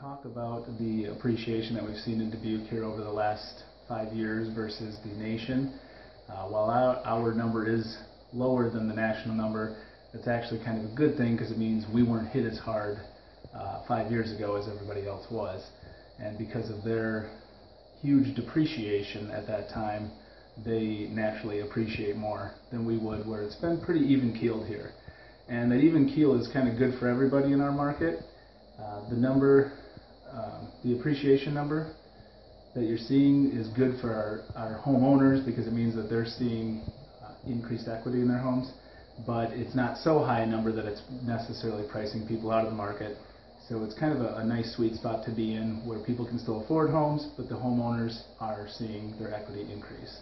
talk about the appreciation that we've seen in Dubuque here over the last five years versus the nation, uh, while our, number is lower than the national number, it's actually kind of a good thing because it means we weren't hit as hard uh, five years ago as everybody else was. And because of their huge depreciation at that time, they naturally appreciate more than we would, where it's been pretty even keeled here. And that even keel is kind of good for everybody in our market. Uh, the number, um, the appreciation number that you're seeing is good for our, our homeowners because it means that they're seeing uh, increased equity in their homes. But it's not so high a number that it's necessarily pricing people out of the market. So it's kind of a, a nice sweet spot to be in where people can still afford homes, but the homeowners are seeing their equity increase.